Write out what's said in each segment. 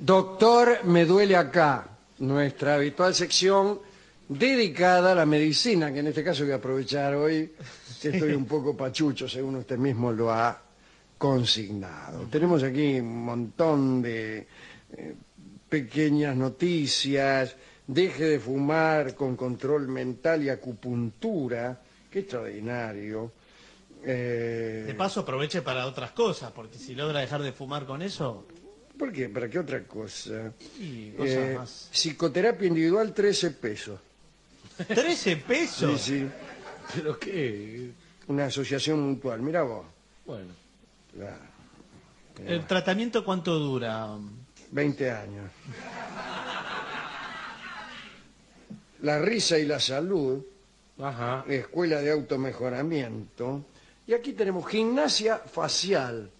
Doctor, me duele acá, nuestra habitual sección dedicada a la medicina, que en este caso voy a aprovechar hoy, que estoy un poco pachucho, según usted mismo lo ha consignado. Tenemos aquí un montón de eh, pequeñas noticias, deje de fumar con control mental y acupuntura, qué extraordinario. Eh, De paso aproveche para otras cosas, porque si logra dejar de fumar con eso, ¿Por qué? ¿Para qué otra cosa? y cosas Eh, más. psicoterapia individual, 13 pesos. 13 pesos. Sí, sí, ¿Pero qué? una asociación mutual. Mira vos. Bueno. Claro, ¿El tratamiento cuánto dura? 20 años. La risa y la salud, Ajá. escuela de automejoramiento. Y aquí tenemos gimnasia facial.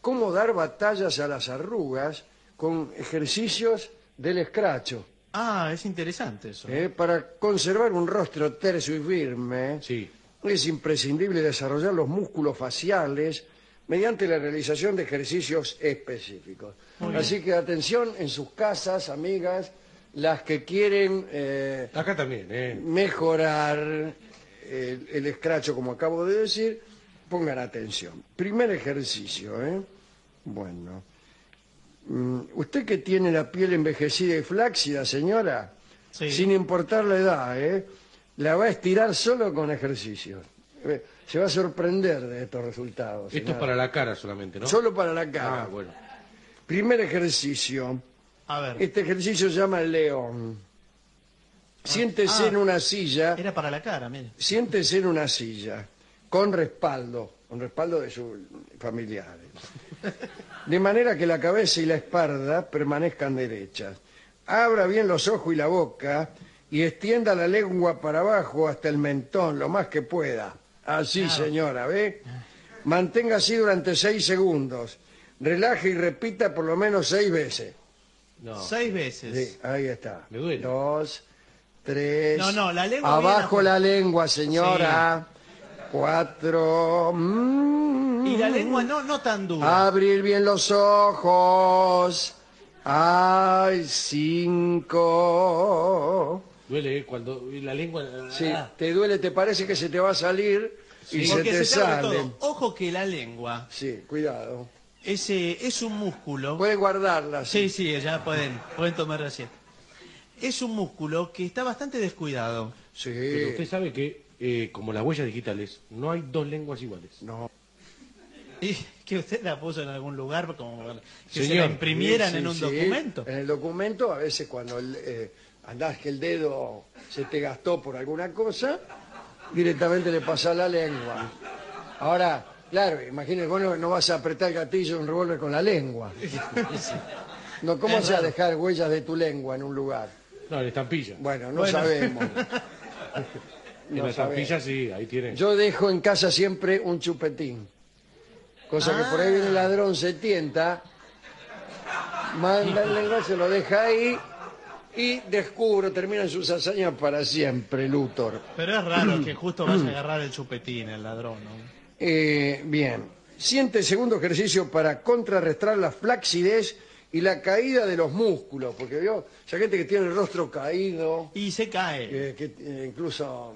Cómo dar batallas a las arrugas con ejercicios del escracho. Ah, es interesante eso. ¿eh? Para conservar un rostro terso y firme, Sí. es imprescindible desarrollar los músculos faciales mediante la realización de ejercicios específicos. Así que atención en sus casas, amigas, las que quieren eh, Acá también, ¿eh? mejorar el, el escracho, como acabo de decir, pongan atención. Primer ejercicio, ¿eh? Bueno. Mm, Usted que tiene la piel envejecida y flácida, señora, Sí. sin importar la edad, ¿eh? La va a estirar solo con ejercicios. Eh, Se va a sorprender de estos resultados. Esto es señora. para la cara solamente, ¿no? Solo para la cara. Ah, bueno. Primer ejercicio. A ver, Este ejercicio se llama el león. Siéntese Ah. en una silla. era para la cara, mire. Siéntese en una silla, con respaldo, con respaldo de sus familiares. De manera que la cabeza y la espalda permanezcan derechas. Abra bien los ojos y la boca y extienda la lengua para abajo hasta el mentón, lo más que pueda. Así, señora, ¿ve? Mantenga así durante seis segundos. Relaje y repita por lo menos seis veces. No. Seis veces. Sí, ahí está. Me duele. Dos, tres. No, no, la lengua Abajo la lengua, señora. Cuatro. mm. Y la lengua no, no tan dura. Abrir bien los ojos. Ay, cinco. Duele, ¿eh? Cuando la lengua... Sí, Ah, te duele, te parece que se te va a salir y se porque te se te abre sale. todo. Ojo que la lengua Sí, cuidado. ese es un músculo. Puede guardarla. Sí, sí, ya pueden, pueden tomar recién. Es un músculo que está bastante descuidado. Sí. Pero usted sabe que, eh, como las huellas digitales, no hay dos lenguas iguales. No. Y que usted la puso en algún lugar como que se la imprimieran Sí, en un sí. documento. En el documento, a veces cuando el, eh, andás que el dedo se te gastó por alguna cosa, directamente le pasa la lengua. Ahora, claro, imagínese, vos no, no vas a apretar el gatillo de un revólver con la lengua. No, ¿Cómo Es vas a dejar huellas de tu lengua en un lugar? No, la estampilla. Bueno, no Bueno. sabemos. en no la estampilla sabemos. sí, ahí tiene. Yo dejo en casa siempre un chupetín. Cosa que por ahí viene el ladrón, se tienta, manda el se lo deja ahí y descubro, terminan sus hazañas para siempre, Luthor. Pero es raro que justo vaya a agarrar el chupetín el ladrón. ¿no? Eh, bien, siente segundo ejercicio para contrarrestar la flacidez y la caída de los músculos, porque vio, esa gente que tiene el rostro caído, Y se cae. que, que, eh, incluso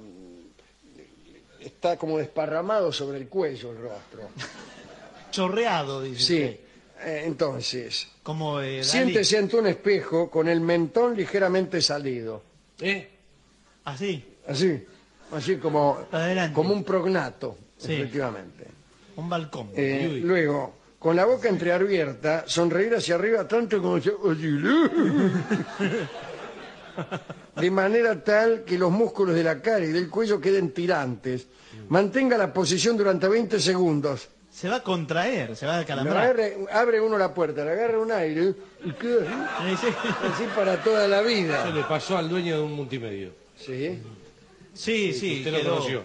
está como desparramado sobre el cuello el rostro. Chorreado, dice. Sí, usted. eh, entonces, Como eh, Dalí. siéntese ante un espejo con el mentón ligeramente salido. ¿Eh? Así, Así, así como, Adelante. como un prognato, Sí. efectivamente. un balcón. Eh, Uy. luego, con la boca entreabierta, sonreír hacia arriba tanto como de manera tal que los músculos de la cara y del cuello queden tirantes. Mantenga la posición durante 20 segundos. Se va a contraer, se va a agarre- abre uno la puerta, le agarra un aire y queda así, sí. así para toda la Eso vida. le pasó al dueño de un multimedio. ¿Sí? Sí, sí, Usted lo quedó conoció.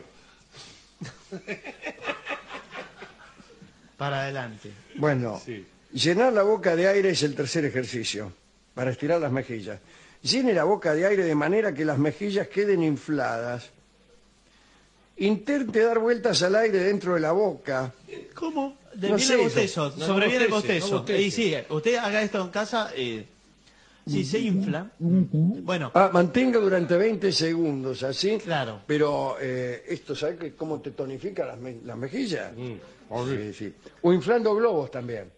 para adelante. Bueno, Sí. llenar la boca de aire es el tercer ejercicio para estirar las mejillas. Llene la boca de aire de manera que las mejillas queden infladas. intente dar vueltas al aire dentro de la boca. ¿Cómo? De No viene sé yo. botezo, No, no sobreviene el bostece, botezo. no bostece. y sí, usted haga esto en casa, eh, si se infla, bueno, Ah, mantenga durante 20 segundos, así. Claro. Pero eh, esto, ¿sabes que cómo te tonifica las, me- las mejillas? Mm, Sí, sí. O inflando globos también.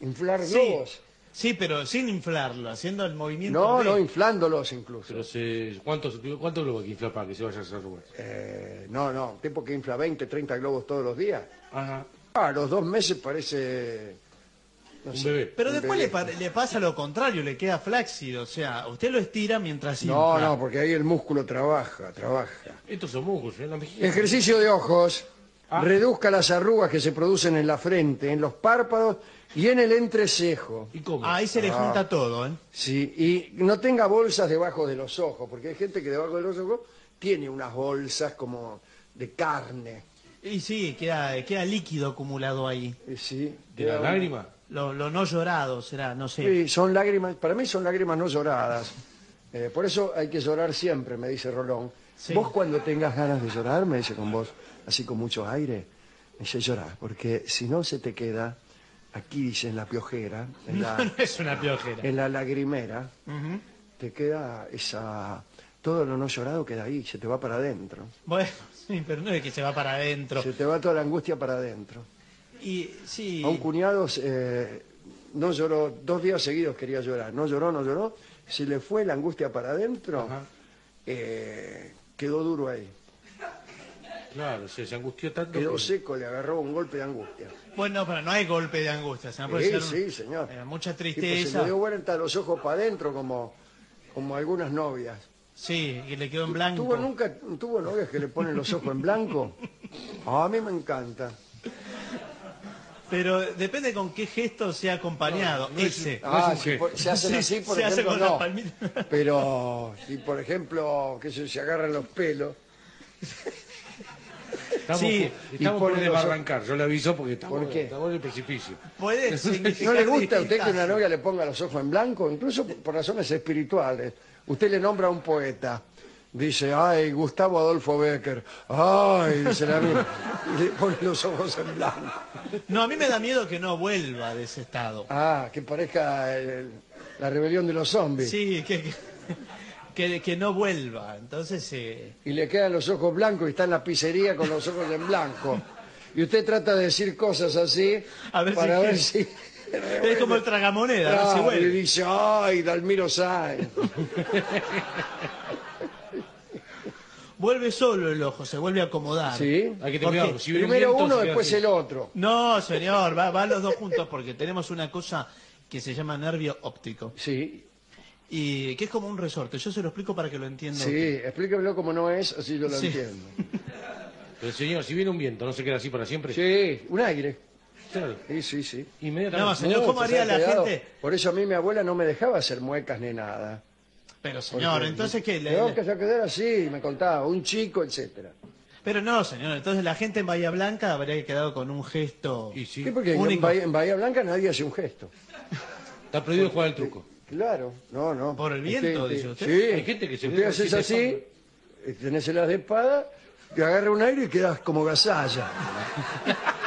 Inflar sí, globos. Sí, pero sin inflarlo, haciendo el movimiento No, de- no, inflándolos incluso. Pero se, ¿cuántos, ¿cuánto globo hay que inflar para que se vaya a hacer arrugas? Eh, no, no, tipo que infla 20, 30 globos todos los días. Ajá. Ah, a los dos meses parece... no Un sé. bebé. Pero Un después le, pa- le pasa lo contrario, le queda flácido, o sea, usted lo estira mientras No, infla. no, porque ahí el músculo trabaja, trabaja. Estos son músculos, en la mejilla. Ejercicio de ojos. Ah. Reduzca las arrugas que se producen en la frente, en los párpados y en el entrecejo. ¿Y cómo? Ahí se le Ah. junta todo, ¿eh? Sí, y no tenga bolsas debajo de los ojos, porque hay gente que debajo de los ojos tiene unas bolsas como de carne. Y sí, queda, queda líquido acumulado ahí. Y sí, ¿De la queda- lágrima? Lo, lo no llorado será, no sé. Sí, son lágrimas, para mí son lágrimas no lloradas. Eh, por eso hay que llorar siempre, me dice Rolón. Sí. Vos cuando tengas ganas de llorar, me dice con voz así con mucho aire, me dice llorar, porque si no se te queda, aquí dice en la piojera, en la, no es una piojera. en la lagrimera, te queda esa... Todo lo no llorado queda ahí, se te va para adentro. Bueno, sí, pero no es que se va para adentro. Se te va toda la angustia para adentro. Y sí, A un cuñado eh, no lloró, dos días seguidos quería llorar, no lloró, no lloró, se le fue la angustia para adentro, eh, quedó duro ahí, Claro, se, se angustió tanto. quedó que- seco, le agarró un golpe de angustia. bueno, pero no hay golpe de angustia, se puede Sí, ser sí, señor. eh, mucha pues se tristeza. le dio vuelta los ojos para adentro como, como algunas novias. Sí, y le quedó en blanco. ¿Tuvo nunca tuvo novias que le ponen los ojos en blanco? Ah, a mí me encanta. Pero depende con qué gesto sea acompañado. No, no es- Ese. No es Ah, un si gesto. por- se hacen Sí, así, por se hace ejemplo, con las no. palmitas. Pero si, por ejemplo, que se, se agarran los pelos, Estamos, Sí, estamos y por desbarrancar, yo le aviso porque estamos, ¿Por estamos en el precipicio. Puede ¿No le gusta a usted que una novia le ponga los ojos en blanco? Incluso por razones espirituales. Usted le nombra a un poeta. Dice, ay, Gustavo Adolfo Becker. Ay, dice la mía. Y le pone los ojos en blanco. No, a mí me da miedo que no vuelva de ese estado. Ah, que parezca el- la rebelión de los zombies. Sí, que, que, que- que no vuelva. Entonces, eh, Y le quedan los ojos blancos y está en la pizzería con los ojos en blanco. Y usted trata de decir cosas así A ver si ver si... es como el tragamoneda, a ver si Claro, y vuelve. dice, ay, Dalmiro Sáenz. Vuelve solo el ojo, se vuelve a acomodar. ¿Sí? Hay que tener ¿Por cuidado, qué? si viene un Primero viento, uno, se queda después así. el otro. No, señor, va, van los dos juntos porque tenemos una cosa que se llama nervio óptico Sí, y que es como un resorte. Yo se lo explico para que lo entienda. sí, usted. explíquemelo como no es, así yo lo Sí. entiendo. Pero señor, si viene un viento, ¿no se queda así para siempre? Sí, un aire. Claro. Sí, sí, sí. Inmediatamente. No, señor, ¿cómo haría la gente? Por eso a mí mi abuela no me dejaba hacer muecas ni nada. Pero señor, Porque entonces qué le, Tengo le- que se quedar así, me contaba, un chico, etcétera. Pero no, señor, entonces la gente en Bahía Blanca habría quedado con un gesto. Y sí, Sí, porque en. Bahía, en Bahía Blanca nadie hace un gesto. está prohibido jugar el truco. Claro, no, no. ¿Por el viento, dice usted? Sí, Hay gente que se usted queda haces así de así, eh, tenés el as de espada, te agarra un aire y quedas como gasalla.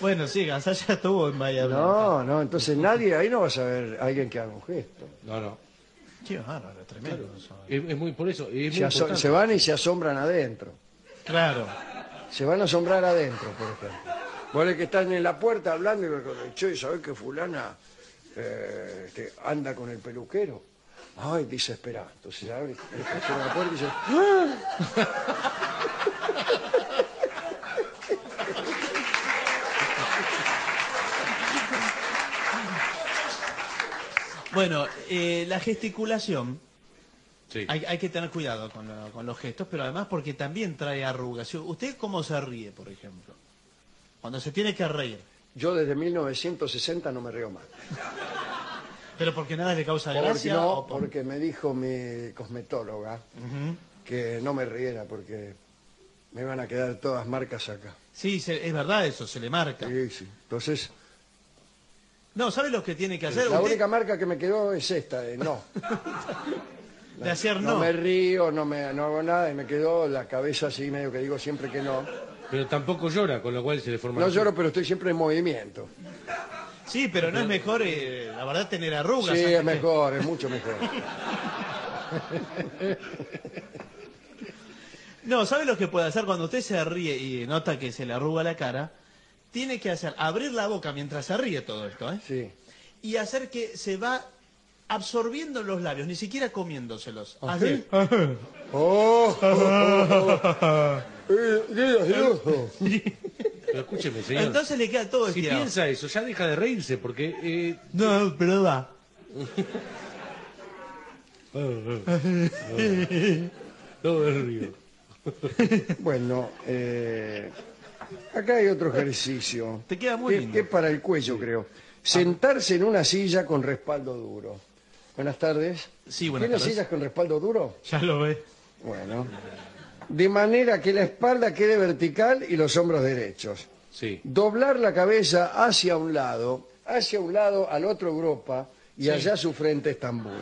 Bueno, sí, Gasalla estuvo en Bahía Blanca. No, no, entonces nadie, ahí no vas a ver a alguien que haga un gesto. No, no. Qué bárbaro, tremendo. eso. Es, es muy por eso. Es muy Se, aso- importante. se van y se asombran adentro. Claro. Se van a asombrar adentro, por ejemplo. Vos ves que están en la puerta hablando y me che, ¿sabés que fulana eh, este, anda con el peluquero? Ay, dice, espera. Entonces abre, cierra la puerta y dice, ¡Ah! Bueno, eh, la gesticulación, Sí. hay, hay que tener cuidado con, lo- con los gestos, pero además porque también trae arrugas. ¿Usted cómo se ríe, por ejemplo? Cuando se tiene que reír. Yo desde 1960 no me río más. ¿Pero porque nada le causa porque gracia? No, o porque me dijo mi cosmetóloga que no me riera porque me van a quedar todas marcas acá. Sí, es verdad eso, se le marca. Sí, sí. Entonces... No, ¿sabe lo que tiene que hacer? La única marca que me quedó es esta, de no. de hacer no. No me río, no, me, no hago nada y me quedó la cabeza así medio que digo siempre que no. Pero tampoco llora, con lo cual se le forma... No lloro, pero estoy siempre en movimiento. Sí, pero no es mejor, eh, la verdad, tener arrugas. Sí, es mejor, es mucho mejor. No, ¿sabe lo que puede hacer? Cuando usted se ríe y nota que se le arruga la cara, tiene que hacer, abrir la boca mientras se ríe todo esto, ¿eh? Sí. Y hacer que se va absorbiendo los labios, ni siquiera comiéndoselos. Así. Oh. Pero escúcheme, señor. Entonces le queda todo Si piensa eso, ya deja de reírse, porque... eh, No, pero da. no me río. Bueno, eh, acá hay otro ejercicio. Te queda muy que, lindo. es para el cuello, creo. Sentarse en una silla con respaldo duro. Buenas tardes. Sí, buenas ¿Tiene tardes. sillas con respaldo duro? Ya lo ve. Bueno. De manera que la espalda quede vertical y los hombros derechos. Sí. Doblar la cabeza hacia un lado, hacia un lado al otro Europa y allá su frente Estambul.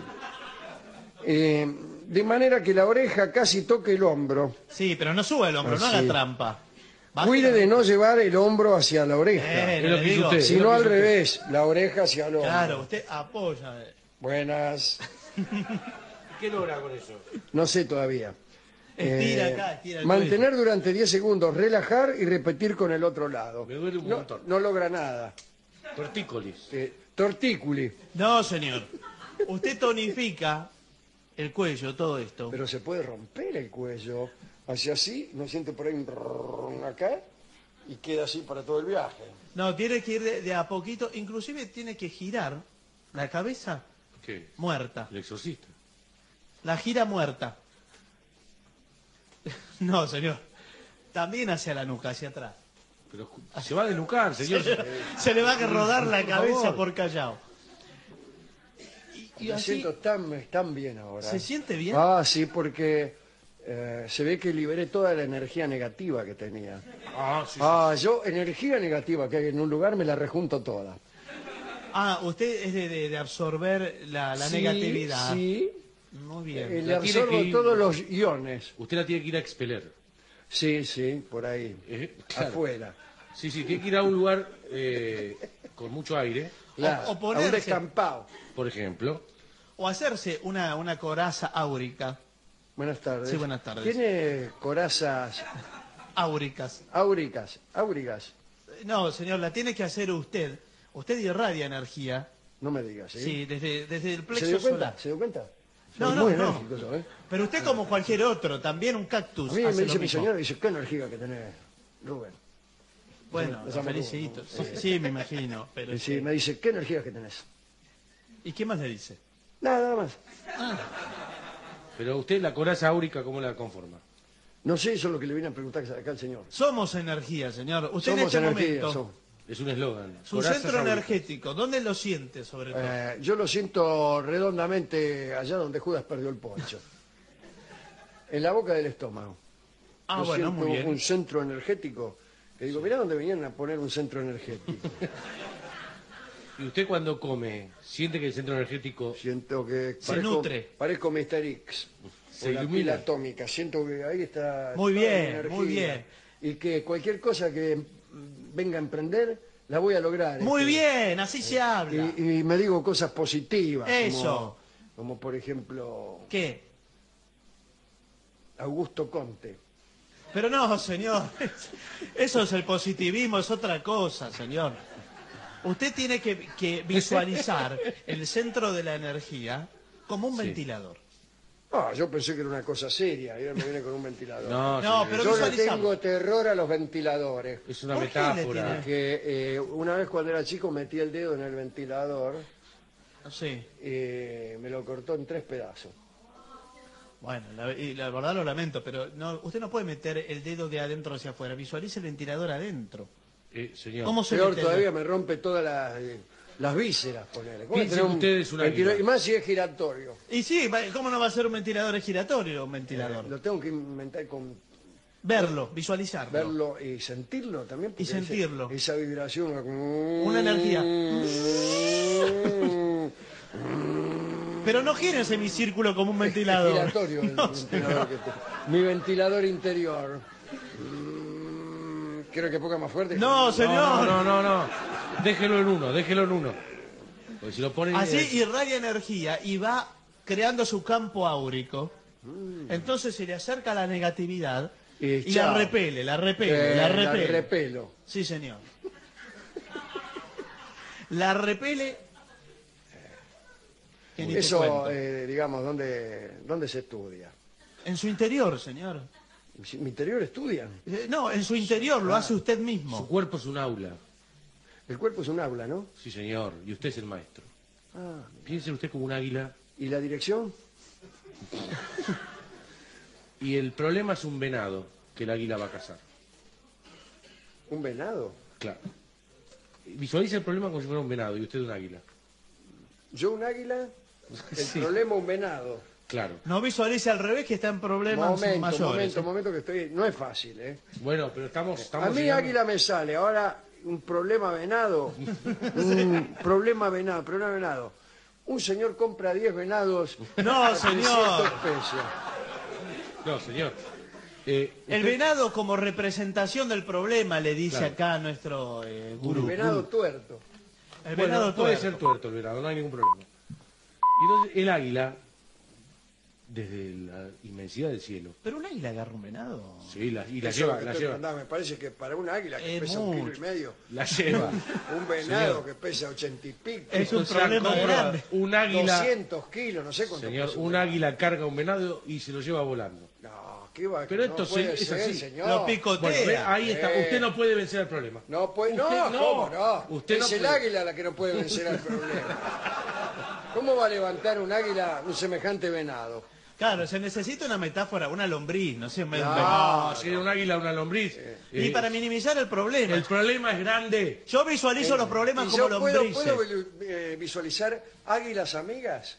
Eh, de manera que la oreja casi toque el hombro. Sí, pero no suba el hombro, no ah, haga trampa. Cuide de no llevar el hombro hacia la oreja. Eh, lo usted, sino al revés, la oreja hacia el hombro. Claro, usted apoya. Buenas. ¿Qué logra con eso? No sé todavía. Estira eh, acá, estira el mantener durante 10 segundos, relajar y repetir con el otro lado. Me duele un no. No logra nada. Tortícolis. Eh, tortículi. No, señor. Usted tonifica el cuello, todo esto. Pero se puede romper el cuello. Hacia así, no siente por ahí un rrrr acá y queda así para todo el viaje. No, tiene que ir de, a poquito. Inclusive tiene que girar la cabeza muerta. El exorcista. La gira muerta. No, señor. También hacia la nuca, hacia atrás. Pero se va a denucar, señor. Se le va a rodar la cabeza favor. por callao. Y, y Me así siento tan, tan bien ahora. se siente bien. Ah, sí, porque eh, se ve que liberé toda la energía negativa que tenía. Ah, sí, sí. Ah, yo energía negativa que hay en un lugar me la rejunto toda. Ah, usted es de, de- de absorber la, la Sí, negatividad. Sí, Muy bien. eh, le La tiene absorbo que ir- todos los iones. Usted la tiene que ir a expeler. Sí, sí, por ahí, ¿eh? Claro. afuera. Sí, sí, tiene que ir a un lugar eh, con mucho aire, Claro, o a un ponerse- descampado. por ejemplo. O hacerse una, una coraza áurica. Buenas tardes. Sí, buenas tardes. ¿Tiene corazas Áuricas. áuricas? Áuricas, No, señor, la tiene que hacer usted. Usted irradia energía. no me digas, ¿sí? Sí, desde, desde el ¿Se plexo dio cuenta? solar. ¿Se dio cuenta? No, no, muy no. enérgico ¿eh? Pero usted como cualquier otro, también un cactus. A mí hace me lo dice mi mismo. señora, dice, qué energía que tenés, Rubén. Bueno, Me llama felicito. Rubén. Sí, sí, me imagino. Pero sí, sí. me dice, qué energía que tenés. ¿Y qué más le dice? Nada, nada más. Pero usted la coraza áurica, ¿cómo la conforma? No sé, eso es lo que le vine a preguntar acá al señor. Somos energía, señor. Usted Somos en este energía, momento, somos. Es un eslogan. su Corazas centro energético, ¿dónde lo siente sobre todo? Eh, yo lo siento redondamente allá donde Judas perdió el poncho. En la boca del estómago. ah, Yo bueno, siento muy bien. un centro energético. Que digo, mirá dónde venían a poner un centro energético. Y usted cuando come, siente que el centro energético Siento que Se nutre. parezco Mr. X. Se o la ilumina. pila atómica. Siento que ahí está. Muy bien, energía. muy bien. Y que cualquier cosa que venga a emprender, la voy a lograr. Muy este. bien, así se habla. Y, y me digo cosas positivas. Eso. Como, como por ejemplo, ¿Qué? Augusto Conte. Pero no, señor. Eso es el positivismo, es otra cosa, señor. Usted tiene que, que visualizar el centro de la energía como un Sí. ventilador. Ah, yo pensé que era una cosa seria. Y ahora me viene con un ventilador. No, No, señor, pero yo le visualizamos. tengo terror a los ventiladores. es una ¿Por qué le metáfora. Que eh, una vez cuando era chico metí el dedo en el ventilador Sí. y me lo cortó en tres pedazos. Bueno, la, y la verdad lo lamento, pero no, usted no puede meter el dedo de adentro hacia afuera. Visualice el ventilador adentro. Eh, señor, ¿Cómo se Peor mete el- todavía me rompe todas las, eh, las vísceras, ponele. ¿Cómo Piensen tener un ustedes una ventilador? Y más si es giratorio. Y sí, va- ¿cómo no va a ser un ventilador giratorio un Eh, ventilador? lo tengo que inventar con Verlo, visualizarlo. verlo y sentirlo también. porque Y sentirlo. esa- Esa vibración. Una energía. Pero no gira en semicírculo como un ventilador. Giratorio el No, ventilador que te- Mi ventilador interior. Creo que ponga más fuerte. No, señor. No, no, no, no. Déjelo en uno, déjelo en uno. Porque si lo ponen... Así irradia energía y va creando su campo áurico. Mm. Entonces se le acerca la negatividad Y y, la repele, la repele, Eh, la repele. repelo. Sí, señor. La repele. Eso, eh, digamos, ¿dónde, ¿dónde se estudia? En su interior, señor. ¿Mi interior estudian? Eh, No, en su interior Ah. lo hace usted Su mismo. cuerpo es un aula. El cuerpo es un aula, ¿no? Sí, señor. Y usted es el maestro. Ah, Piense usted como un águila ¿Y la dirección? y el problema es un venado que el águila va a cazar. ¿Un venado? Claro. Visualiza el problema como si fuera un venado y usted un águila. ¿Yo un águila? El Sí. problema un venado. Claro. No visualice al revés que está en problemas momento, mayores. momento, ¿eh? momento que estoy... No es fácil, ¿eh? Bueno, pero estamos... estamos A mí llegando- águila me sale, ahora un problema venado. Un problema venado, problema venado. Un señor compra 10 venados. No, a señor. 300 pesos. No, señor. Eh, El venado como representación del problema, le dice Claro. acá nuestro eh, gurú. Un venado tuerto. El Bueno, venado puede tuerto. ser tuerto el venado, no hay ningún problema. Y entonces el águila, desde la inmensidad del cielo, Pero un águila agarra un venado. sí, la, y la Eso lleva, la lleva, contando, Me parece que para un águila que Es pesa un kilo y medio, la lleva. un venado Señor. que pesa ochenta y pico, Es un O sea, problema grande. Un águila, 200 kilos, no sé cuánto señor, pesa un águila carga un venado y se lo lleva volando. No, ¿qué va? Pero no esto puede es ser, así. señor. Lo picotea. Bueno, ve, ahí está, Eh. usted no puede vencer el problema. No puede, no, Usted no. ¿cómo no? Usted es no el puede. águila la que no puede vencer al problema. ¿Cómo va a levantar un águila un semejante venado? Claro, se necesita una metáfora, una lombriz, no sé, venado. No, si era un águila, una lombriz. Y eh, para minimizar el problema. el problema es grande. Yo visualizo los problemas ¿Y como yo puedo, lombrices. puedo eh, visualizar águilas amigas?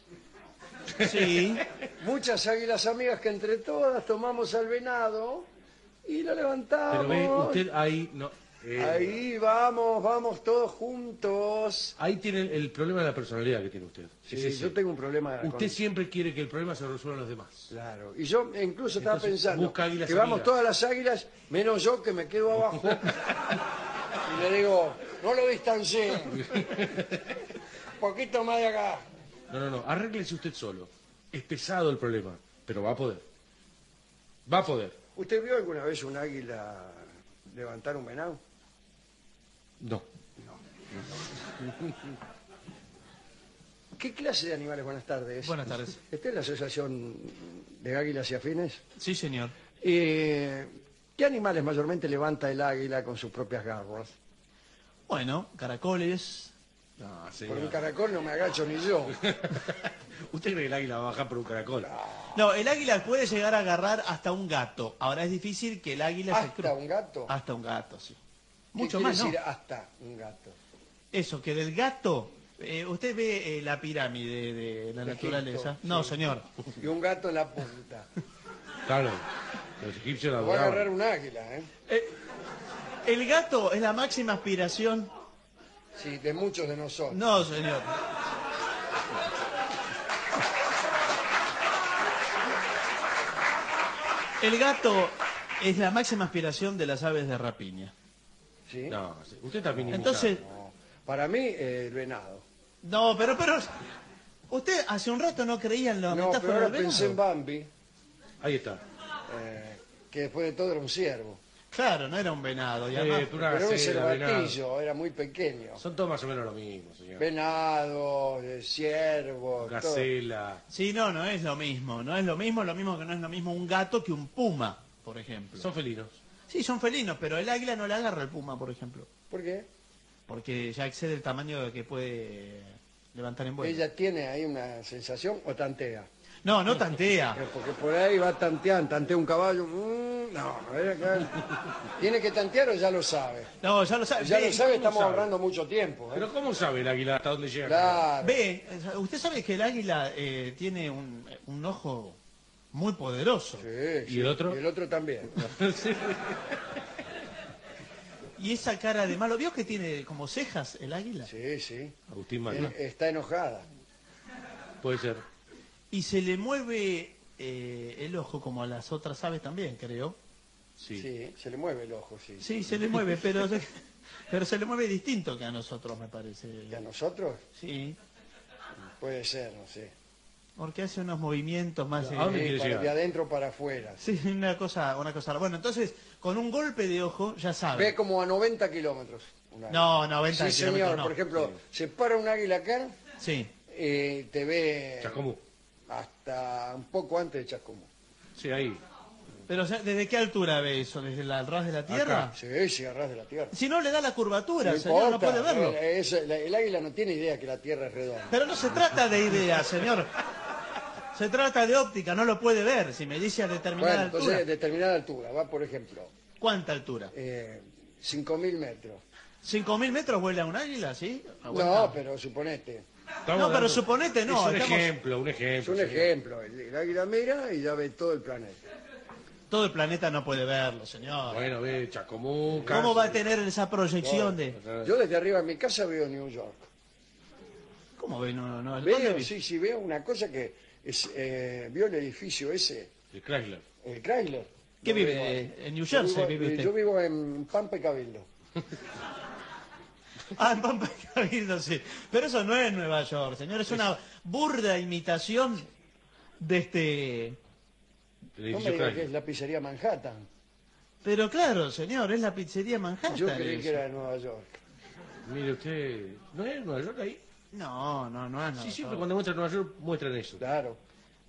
Sí. Muchas águilas amigas que entre todas tomamos al venado y lo levantamos. Pero ve, usted ahí no. Eh, Ahí vamos, vamos todos juntos. Ahí tiene el, el problema de la personalidad que tiene usted. Sí, Es yo tengo un problema con... Usted siempre quiere que el problema se resuelva a los demás. Claro, y yo incluso estaba Entonces, pensando que vamos todas las águilas, menos yo que me quedo abajo. y le digo, no lo distancié. Un poquito más de acá. No, no, no. Arréglese usted solo. Es pesado el problema, pero va a poder. Va a poder. ¿Usted vio alguna vez un águila levantar un venado? No. ¿Qué clase de animales? Buenas tardes. Buenas tardes. Esta es la Asociación de Águilas y Afines. Sí, señor. Eh, ¿Qué animales mayormente levanta el águila con sus propias garras? Bueno, caracoles. No, Por un caracol no me agacho ni yo. ¿Usted cree que el águila va a bajar por un caracol? No, el águila puede llegar a agarrar hasta un gato. Ahora es difícil que el águila se ¿Hasta un gato? Hasta un gato, sí. ¿Qué Mucho quiere más, ¿no? decir hasta un gato? Eso, que del gato... eh, ¿Usted ve eh, la pirámide de la De naturaleza? Egipto, No, sí. señor. Y un gato en la punta. Claro. Los egipcios la Voy a agarrar un águila, ¿eh? Eh, el gato es la máxima aspiración. Sí, de muchos de nosotros. No, señor. El gato es la máxima aspiración de las aves de rapiña. ¿Sí? No, usted también Entonces, No. Para mí, eh, el venado. no, pero, pero, usted hace un rato no creía en la No, pero ahora del pensé en venado. Bambi, Ahí está. eh, que después de todo era un ciervo. Claro, no era un venado. Y Eh, además, pero una Pero un gacela, venado. cervatillo, era muy pequeño. Son todos más o menos lo mismo, señor. Venado, eh, ciervo, todo. Gacela. sí, no, no es lo mismo. No es lo mismo, lo mismo que no es lo mismo un gato que un puma, por ejemplo. Son felinos. Sí, son felinos, pero el águila no le agarra el puma, por ejemplo. ¿Por qué? Porque ya excede el tamaño que puede levantar en vuelo. Ella tiene ahí una sensación o tantea. No, no tantea. Porque por ahí va tanteando, tantea un caballo. mm, no, a ver acá. ¿Tiene que tantear o ya lo sabe? No, ya lo sabe. Ya ve, lo sabe, ¿cómo estamos sabe? ahorrando mucho tiempo. ¿eh? Pero ¿cómo sabe el águila hasta dónde llega? Claro. Ve, usted sabe que el águila eh, tiene un, un ojo muy poderoso. Sí, ¿Y sí, el otro? Y el otro también. Y esa cara de malo, ¿vio que tiene como cejas el águila? Sí, sí. Agustín. Eh, Está enojada. Puede ser. Y se le mueve eh, el ojo como a las otras aves también, creo. Sí. Sí, se le mueve el ojo, sí. Sí, se le mueve, pero, se- pero se le mueve distinto que a nosotros, me parece. ¿Y a nosotros? Sí, Puede ser, no sé. Porque hace unos movimientos más... ¿A eh, para- llegar? de adentro para afuera. Sí, una cosa, una cosa. Bueno, entonces, con un golpe de ojo, ya Ve sabe. como a 90 kilómetros. No, 90 Sí, kilómetros señor. no. Por ejemplo, se para un águila acá, Sí. eh, te ve Chascomú. hasta un poco antes de Chascomú. Sí, ahí. Pero o sea, ¿desde qué altura ve eso? ¿Desde el ras de la Tierra? Acá. Sí, sí, arras de la tierra. Si no le da la curvatura, No señor, no puede verlo. eh, la- el águila no tiene idea que la tierra es redonda. Pero no se trata de idea, señor. Se trata de óptica, no lo puede ver. Si me dice a determinada Bueno, altura. entonces, determinada altura. Va, por ejemplo, ¿Cuánta altura? eh, 5.000 metros. ¿5.000 metros vuela un águila, sí? No, Aguanta. pero suponete. Estamos No, pero dando- suponete no, Es un estamos- ejemplo, un Es ejemplo. un señor. ejemplo. El, el águila mira y ya ve todo el planeta. Todo el planeta no puede verlo, señor. Bueno, ve, Chacomú. ¿Cómo va a tener esa proyección de...? Yo desde arriba de mi casa veo New York. ¿Cómo ve? No, no, ¿dónde Veo, sí, sí, veo una cosa que es, eh, vio el edificio ese, El Chrysler. el Chrysler. ¿Qué vive? ¿En New Yo Jersey vivo- vive usted? Yo vivo en Pampa y Cabildo. Ah, en Pampa de Cabildo, sí. Pero eso no es Nueva York, señor. Es una burda imitación de este... No me diga que es la pizzería Manhattan. Pero claro, señor, es la pizzería Manhattan. Yo creí eso. que era de Nueva York. Mire usted, ¿no es Nueva York ahí? No, no, no es Nueva Sí, siempre York. cuando muestran Nueva York muestran eso. Claro.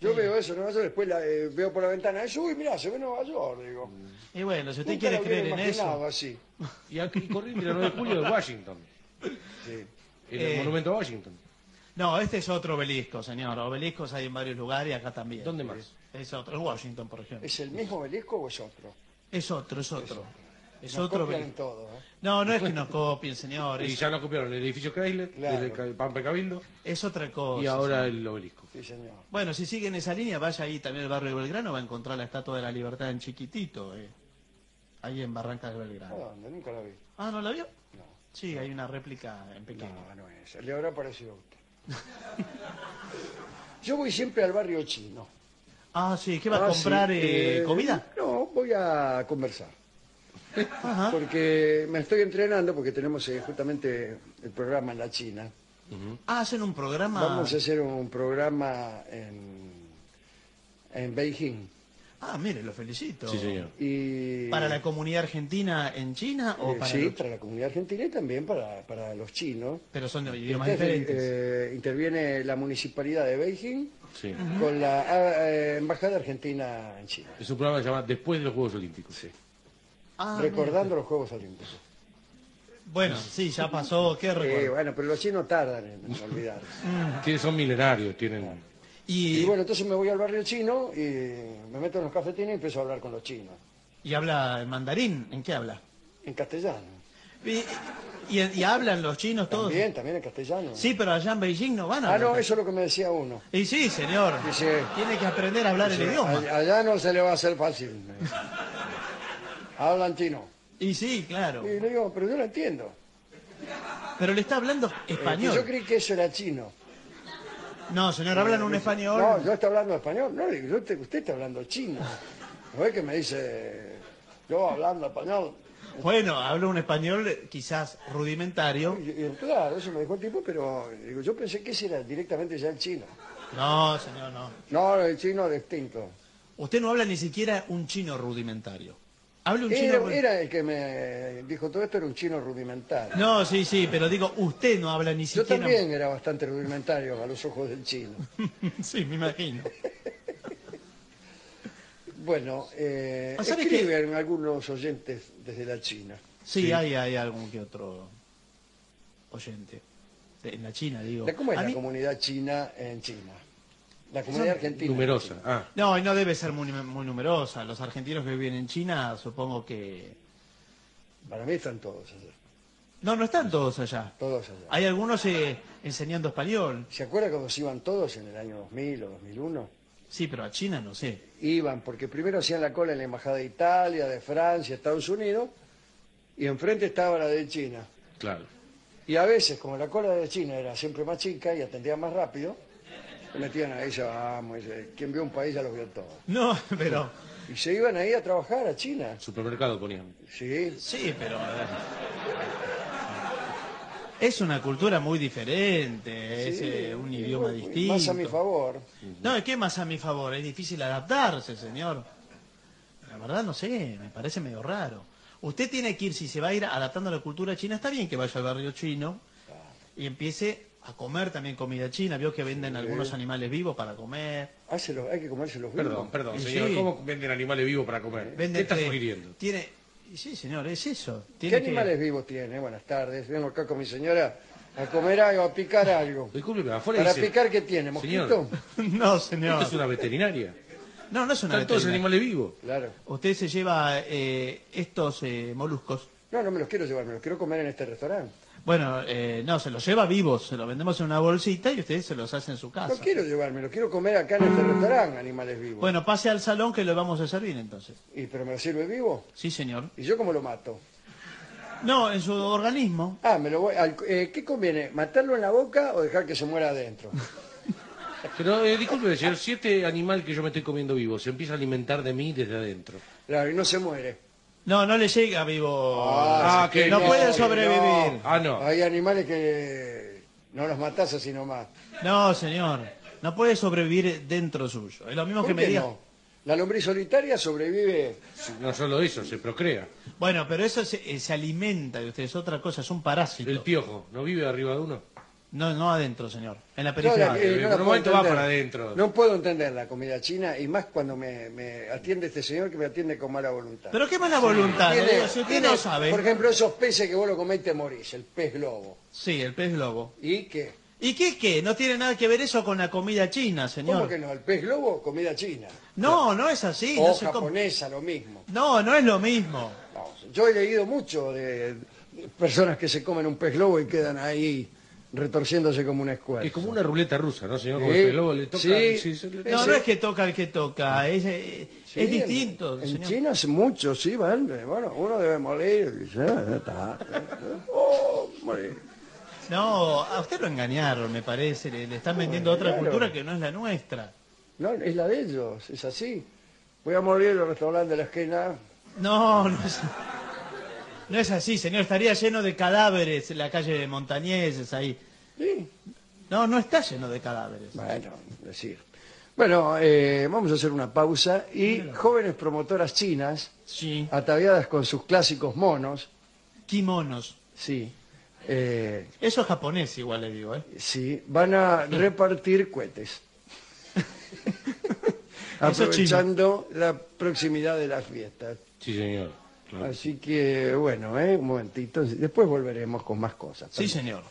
Yo veo eso en Nueva York, después la, eh, veo por la ventana eso, uy, mirá, se ve Nueva York, digo. Y bueno, si usted Nunca quiere lo creer en imaginado eso... así. Y aquí corrí, mira, 9 de julio de Washington. Sí. En Eh. el monumento a Washington. No, este es otro obelisco, señor. Obeliscos hay en varios lugares y acá también. ¿Dónde más? Es otro, es Washington, por ejemplo. ¿Es el mismo obelisco o es otro? Es otro, es otro. Es Nos otro copian todo, ¿eh? No, no es que nos copien, señor. Y Es, ya no copiaron el edificio Chrysler, Claro. el Pampa Cabildo, es otra cosa. y ahora señor. el obelisco. Sí, señor. Bueno, si sigue en esa línea, vaya ahí también al barrio de Belgrano, va a encontrar la Estatua de la Libertad en chiquitito, eh. ahí en Barrancas de ¿A Belgrano. dónde? Nunca la vi. Ah, ¿no la vio? No. Sí, hay una réplica en pequeño. No, no es. Le habrá parecido a usted. Yo voy siempre al barrio chino. Ah, sí, ¿qué va a Ah, comprar sí, eh, eh, comida? No, voy a conversar. Ajá. Porque me estoy entrenando, porque tenemos eh, justamente el programa en la China. Ah, hacen un programa. Vamos a hacer un programa en, en Beijing. Ah, mire, lo felicito. Sí, señor. Y, ¿Para la comunidad argentina en China o eh, para sí, los- para la comunidad argentina y también para, para los chinos. Pero son de idiomas Entonces, diferentes. eh, interviene la municipalidad de Beijing Sí. con la ah, eh, embajada argentina en China, Es un programa que se llama Después de los Juegos Olímpicos. Ah, recordando los Juegos Olímpicos. Bueno, sí, ya pasó, qué Eh, recuerdo. bueno, pero los chinos tardan en, en olvidar. Tienen- son milenarios, tienen... Y Y, bueno, entonces me voy al barrio chino y me meto en los cafetines y empiezo a hablar con los chinos, y habla en mandarín, ¿en qué habla? en castellano. Y, y- y hablan los chinos todos. También, también en castellano. Sí, pero allá en Beijing no van a Ah, hablar. no, eso es lo que me decía uno. Y sí, señor. Dice- Tiene que aprender a hablar el idioma. All- Allá no se le va a hacer fácil. Hablan chino. Y sí, claro. Y le digo, pero yo lo entiendo. Pero le está hablando Eh, español. yo creí que eso era chino. No, señor, hablan un español. No, yo estoy hablando español. No, yo te- usted está hablando chino. ¿No es que me dice, yo hablando español? Bueno, habla un español eh, quizás rudimentario. Y- y claro, eso me dijo el tipo, pero digo, yo pensé que ese era directamente ya el chino. No, señor, no. No, el chino distinto. Usted no habla ni siquiera un chino rudimentario. Habla un chino... Era, ru- era el que me dijo todo esto, era un chino rudimentario. No, sí, sí, pero digo, usted no habla ni Yo siquiera... también era bastante rudimentario a los ojos del chino. sí, me imagino. Bueno, eh, Ah, escriben algunos oyentes desde la China. Sí, Hay, hay algún que otro oyente. En la China, digo. ¿De ¿Cómo es A la mí- comunidad china en China? La comunidad argentina. Numerosa. Ah, No, y no debe ser muy, muy numerosa. Los argentinos que viven en China, supongo que... Para mí están todos allá. No, no están todos allá. Todos allá. Hay algunos eh, enseñando español. ¿Se acuerda cuando se iban todos en el año 2000 o 2001? Sí, pero a China no sé. Iban, porque primero hacían la cola en la Embajada de Italia, de Francia, Estados Unidos, y enfrente estaba la de China. claro. Y a veces, como la cola de China era siempre más chica y atendía más rápido, Se metían ahí, se vamos, y se- quien vio un país ya los vio todos. No, pero... Y se iban ahí a trabajar a China. Supermercado ponían. Sí, Sí, pero... eh, Es una cultura muy diferente, es eh, un y idioma bueno, distinto. Más a mi favor. No, ¿qué más a mi favor? Es difícil adaptarse, señor. La verdad no sé, me parece medio raro. Usted tiene que ir, si se va a ir adaptando a la cultura china, está bien que vaya al barrio chino y empiece a comer también comida china. Vio que venden algunos animales vivos para comer. Hácelos, hay que comérselos vivos. Perdón, perdón, señor. sí. ¿Cómo venden animales vivos para comer? Venden ¿Qué está que- sugiriendo? Tiene... Sí, señor, es eso. ¿Qué que- animales vivos tiene? Buenas tardes. Vengo acá con mi señora a comer algo, a picar algo. Discúlpeme, afuera ¿Para dice... picar qué tiene? ¿Mosquito? Señor. No, Esto señor. es una veterinaria. No, no es una Están todos veterinaria. animales vivos. Claro. Usted se lleva eh, estos eh, moluscos. No, no me los quiero llevar, me los quiero comer en este restaurante. Bueno, eh, no, se los lleva vivos, se los vendemos en una bolsita y ustedes se los hacen en su casa. No quiero llevarme, los quiero comer acá en este restaurante, animales vivos. Bueno, pase al salón que lo vamos a servir entonces. ¿Y pero me lo sirve vivo? Sí, señor. ¿Y yo cómo lo mato? No, en su organismo. Ah, me lo voy. al- eh, ¿Qué conviene? ¿Matarlo en la boca o dejar que se muera adentro? Pero eh, discúlpeme, señor, si este animal que yo me estoy comiendo vivo se empieza a alimentar de mí desde adentro. Claro, y no se muere. No, no le llega vivo. Ah, que no, no, puede sobrevivir. Ah, no. Hay animales que no los matás así nomás. No. señor. No puede sobrevivir dentro suyo. Es lo mismo que ¿Por me diga. no? La lombriz solitaria sobrevive. No solo eso, se procrea. Bueno, pero eso se, eh, se alimenta de ustedes. Otra cosa, es un parásito. El piojo, ¿no vive arriba de uno? No, no adentro, señor. En la No, periferia. la- eh, en no un momento va para adentro. No puedo entender la comida china y más cuando me, me atiende este señor que me atiende con mala voluntad. Pero qué mala voluntad. le Tiene- digo, si usted tiene, no sabe. Por ejemplo, esos peces que vos lo comés y te morís, el pez globo. Sí, el pez globo. ¿Y qué? ¿Y qué qué? No tiene nada que ver eso con la comida china, señor. ¿Cómo que no? El pez globo, comida china. No, no es así. o no, japonesa, lo mismo. no, no es lo mismo. Yo he leído mucho de personas que se comen un pez globo y quedan ahí retorciéndose como una escuela. Es como una ruleta rusa, ¿no, señor? Como Sí, el pez globo le toca... sí. le- No, Ese- no es que toca el que toca, es, eh, Sí, es en- distinto, En, señor. China hace mucho, sí, van. eh, Bueno, uno debe morir. y ya, ya está. Oh, morir. No, a usted lo engañaron, me parece. Le, le están vendiendo otra claro. cultura que no es la nuestra. No, es la de ellos, es así. Voy a morir en el restaurante de la esquina. No, no es, no es así, señor. Estaría lleno de cadáveres en la calle de Montañeses ahí. Sí, No, no está lleno de cadáveres. bueno, decir. Bueno, eh, vamos a hacer una pausa y jóvenes promotoras chinas, Sí. ataviadas con sus clásicos monos, Kimonos. sí, eh, Eso es japonés igual le digo, ¿eh? sí, van a repartir cohetes. Eso es chino. aprovechando la proximidad de las fiestas. Sí, señor. Claro. Así que, bueno, eh, un momentito, después volveremos con más cosas. Sí, señor.